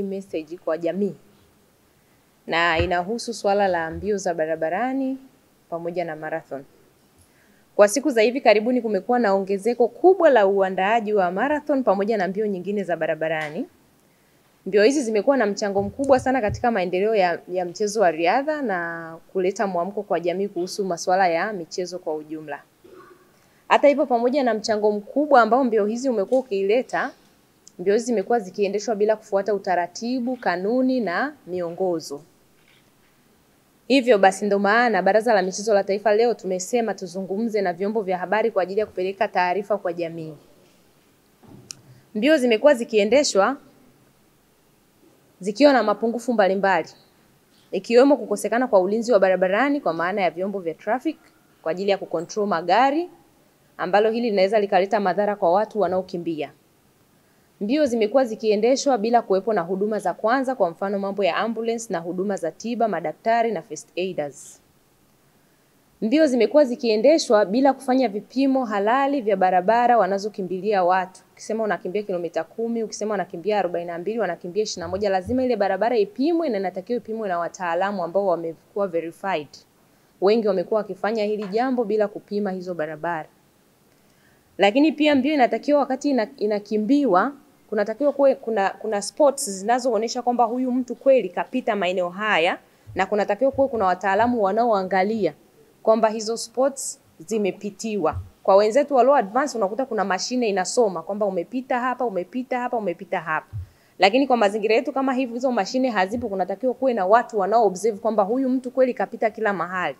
message kwa jamii na inahusu swala la mbio za barabarani pamoja na marathon. Kwa siku za hivi karibuni kumekuwa na ongezeko kubwa la uandaaji wa marathon pamoja na mbio nyingine za barabarani. Mbio hizi zimekuwa na mchango mkubwa sana katika maendeleo ya, ya mchezo wa riadha na kuleta mwamko kwa jamii kuhusu masuala ya michezo kwa ujumla. Hata hivyo, pamoja na mchango mkubwa ambao mbio hizi umekuwa ukiileta, mbio hizi zimekuwa zikiendeshwa bila kufuata utaratibu, kanuni na miongozo. Hivyo basi ndo maana Baraza la Michezo la Taifa leo tumesema tuzungumze na vyombo vya habari kwa ajili ya kupeleka taarifa kwa jamii. Mbio zimekuwa zikiendeshwa zikiwa na mapungufu mbalimbali ikiwemo kukosekana kwa ulinzi wa barabarani kwa maana ya vyombo vya traffic kwa ajili ya kukontrol magari ambalo hili linaweza likaleta madhara kwa watu wanaokimbia. Mbio zimekuwa zikiendeshwa bila kuwepo na huduma za kwanza, kwa mfano mambo ya ambulance na huduma za tiba, madaktari na first aiders. Mbio zimekuwa zikiendeshwa bila kufanya vipimo halali vya barabara wanazokimbilia watu. Ukisema unakimbia kilomita kumi, ukisema unakimbia arobaini na mbili, wanakimbia ishirini na moja, lazima ile barabara ipimwe na inatakiwa ipimwe na wataalamu ambao wamekuwa verified. Wengi wamekuwa wakifanya hili jambo bila kupima hizo barabara. Lakini pia mbio inatakiwa wakati ina, inakimbiwa kunatakiwa kuwe kuna kuna spots zinazoonyesha kwamba huyu mtu kweli kapita maeneo haya na kunatakiwa kuwe kuna wataalamu wanaoangalia kwamba hizo spots zimepitiwa. Kwa wenzetu walio advance unakuta kuna mashine inasoma kwamba umepita hapa, umepita hapa, umepita hapa. Lakini kwa mazingira yetu kama hivi hizo mashine hazipo, kunatakiwa kuwe na watu wanao observe kwamba huyu mtu kweli kapita kila mahali.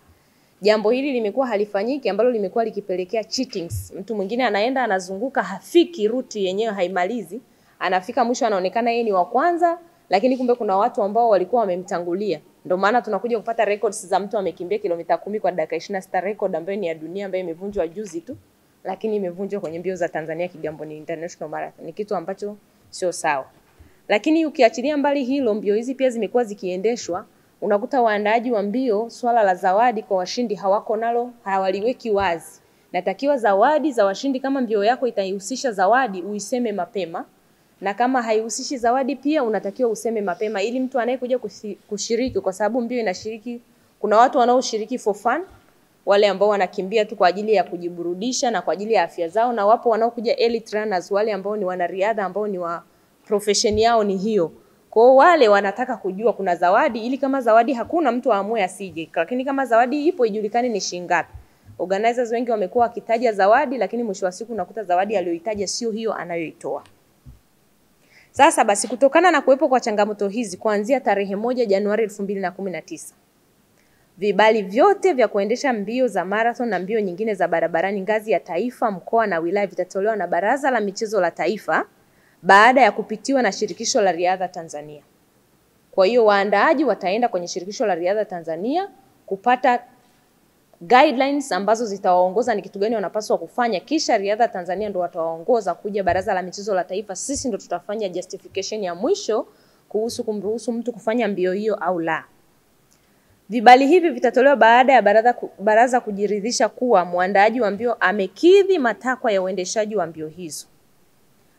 Jambo hili limekuwa halifanyiki ambalo limekuwa likipelekea cheatings. Mtu mwingine anaenda anazunguka, hafiki ruti yenyewe haimalizi, anafika mwisho anaonekana yeye ni wa kwanza, lakini kumbe kuna watu ambao walikuwa wamemtangulia. Ndio maana tunakuja kupata records za mtu amekimbia kilomita kumi kwa dakika 26, record ambayo ni ya dunia ambayo imevunjwa juzi tu, lakini imevunjwa kwenye mbio za Tanzania Kigamboni International Marathon. Ni kitu ambacho sio sawa. Lakini ukiachilia mbali hilo, mbio hizi pia zimekuwa zikiendeshwa unakuta waandaaji wa mbio swala la zawadi kwa washindi hawako nalo, hawaliweki wazi. Natakiwa zawadi za washindi, kama mbio yako itaihusisha zawadi, uiseme mapema, na kama haihusishi zawadi pia unatakiwa useme mapema, ili mtu anayekuja kushiriki, kwa sababu mbio inashiriki, kuna watu wanaoshiriki for fun, wale ambao wanakimbia tu kwa ajili ya kujiburudisha na kwa ajili ya afya zao, na wapo wanaokuja elite runners, wale ambao ni wanariadha ambao ni wa profession yao ni hiyo. Kwa wale wanataka kujua kuna zawadi ili kama zawadi hakuna mtu aamue asije. Lakini kama zawadi ipo ijulikane ni shilingi ngapi. Organizers wengi wamekuwa wakitaja zawadi lakini mwisho wa siku unakuta zawadi aliyoitaja sio hiyo anayoitoa. Sasa basi kutokana na kuwepo kwa changamoto hizi kuanzia tarehe moja Januari 2019 vibali vyote vya kuendesha mbio za marathon na mbio nyingine za barabarani ngazi ya taifa, mkoa na wilaya vitatolewa na Baraza la Michezo la Taifa baada ya kupitiwa na Shirikisho la Riadha Tanzania. Kwa hiyo waandaaji wataenda kwenye Shirikisho la Riadha Tanzania kupata guidelines ambazo zitawaongoza ni kitu gani wanapaswa kufanya, kisha Riadha Tanzania ndo watawaongoza kuja Baraza la Michezo la Taifa. Sisi ndo tutafanya justification ya mwisho kuhusu kumruhusu mtu kufanya mbio hiyo au la. Vibali hivi vitatolewa baada ya baraza, baraza kujiridhisha kuwa mwandaaji wa mbio amekidhi matakwa ya uendeshaji wa mbio hizo.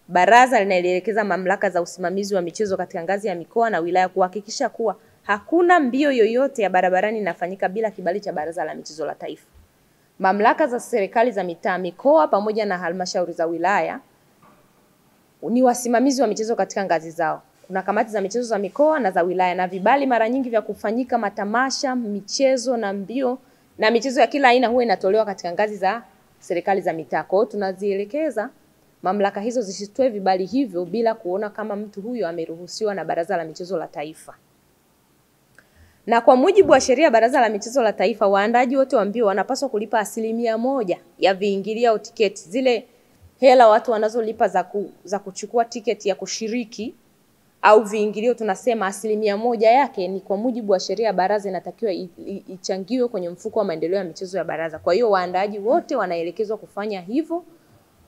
Baraza linalielekeza mamlaka za usimamizi wa michezo katika ngazi ya mikoa na wilaya kuhakikisha kuwa hakuna mbio yoyote ya barabarani inafanyika bila kibali cha Baraza la Michezo la Taifa. Mamlaka za serikali za mitaa, mikoa pamoja na halmashauri za wilaya ni wasimamizi wa michezo katika ngazi zao. Kuna kamati za michezo za mikoa na za wilaya, na vibali mara nyingi vya kufanyika matamasha, michezo na mbio na michezo ya kila aina huwa inatolewa katika ngazi za serikali za mitaa. Kwa hiyo tunazielekeza mamlaka hizo zisitoe vibali hivyo bila kuona kama mtu huyo ameruhusiwa na Baraza la Michezo la Taifa. Na kwa mujibu wa sheria Baraza la Michezo la Taifa, waandaji wote wa mbio wanapaswa kulipa asilimia moja ya viingilio au tiketi, zile hela watu wanazolipa za, ku, za kuchukua tiketi ya kushiriki au viingilio, tunasema asilimia moja yake ni kwa mujibu wa sheria ya baraza inatakiwa ichangiwe kwenye mfuko wa maendeleo ya michezo ya baraza. Kwa hiyo waandaaji wote wanaelekezwa kufanya hivyo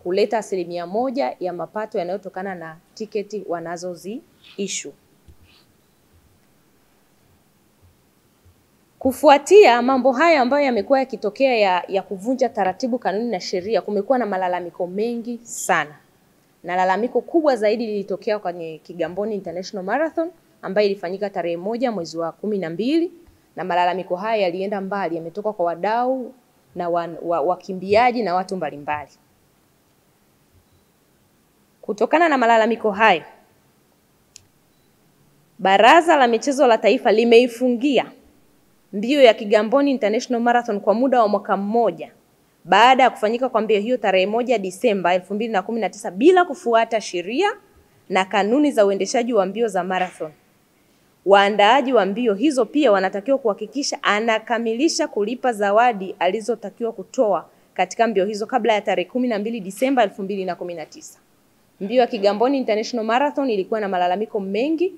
kuleta asilimia moja ya mapato yanayotokana na tiketi wanazozi issue. Kufuatia mambo haya ambayo yamekuwa yakitokea ya, ya kuvunja taratibu, kanuni na sheria, kumekuwa na malalamiko mengi sana, na lalamiko kubwa zaidi lilitokea kwenye Kigamboni International Marathon ambayo ilifanyika tarehe moja mwezi wa kumi na mbili na malalamiko haya yalienda mbali, yametoka kwa wadau na wakimbiaji wa, wa na watu mbalimbali. Kutokana na malalamiko hayo, Baraza la Michezo la Taifa limeifungia mbio ya Kigamboni International Marathon kwa muda wa mwaka mmoja baada ya kufanyika kwa mbio hiyo tarehe moja Disemba elfu mbili na kumi na tisa bila kufuata sheria na kanuni za uendeshaji wa mbio za marathon. Waandaaji wa mbio hizo pia wanatakiwa kuhakikisha anakamilisha kulipa zawadi alizotakiwa kutoa katika mbio hizo kabla ya tarehe kumi na mbili Disemba elfu mbili na kumi na tisa. Mbio ya Kigamboni International Marathon ilikuwa na malalamiko mengi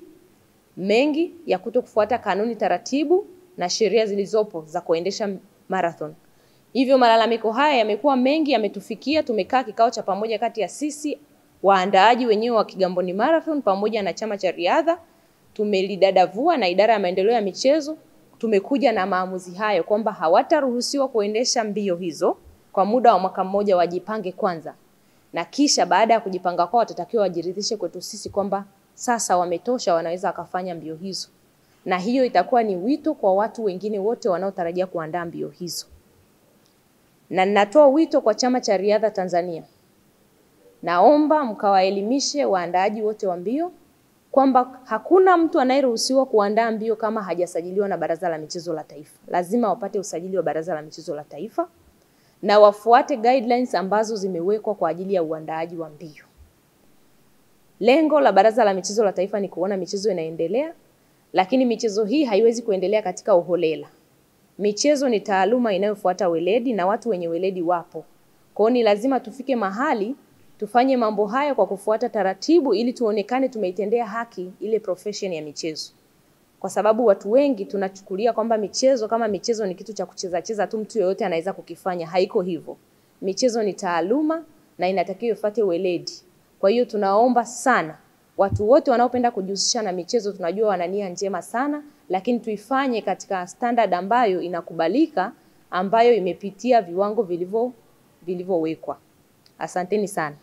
mengi ya kuto kufuata kanuni, taratibu na sheria zilizopo za kuendesha marathon. Hivyo malalamiko haya yamekuwa mengi, yametufikia. Tumekaa kikao cha pamoja kati ya sisi waandaaji wenyewe wa Kigamboni Marathon pamoja na chama cha riadha, tumelidadavua na idara ya maendeleo ya michezo. Tumekuja na maamuzi hayo kwamba hawataruhusiwa kuendesha mbio hizo kwa muda wa mwaka mmoja, wajipange kwanza, na kisha baada ya kujipanga kwao watatakiwa wajiridhishe kwetu sisi kwamba sasa wametosha, wanaweza wakafanya mbio hizo, na hiyo itakuwa ni wito kwa watu wengine wote wanaotarajia kuandaa mbio hizo na ninatoa wito kwa chama cha riadha Tanzania, naomba mkawaelimishe waandaaji wote wa mbio kwamba hakuna mtu anayeruhusiwa kuandaa mbio kama hajasajiliwa na Baraza la Michezo la Taifa. Lazima wapate usajili wa Baraza la Michezo la Taifa na wafuate guidelines ambazo zimewekwa kwa ajili ya uandaaji wa mbio. Lengo la Baraza la Michezo la Taifa ni kuona michezo inaendelea, lakini michezo hii haiwezi kuendelea katika uholela. Michezo ni taaluma inayofuata weledi na watu wenye weledi wapo. Kwa ni lazima tufike mahali tufanye mambo haya kwa kufuata taratibu ili tuonekane tumeitendea haki ile profession ya michezo. Kwa sababu watu wengi tunachukulia kwamba michezo kama michezo ni kitu cha kucheza cheza tu mtu yeyote anaweza kukifanya. Haiko hivyo. Michezo ni taaluma na inatakiwa ifuate weledi. Kwa hiyo tunaomba sana watu wote wanaopenda kujihusisha na michezo, tunajua wana nia njema sana, lakini tuifanye katika standard ambayo inakubalika, ambayo imepitia viwango vilivyo vilivyowekwa. Asanteni sana.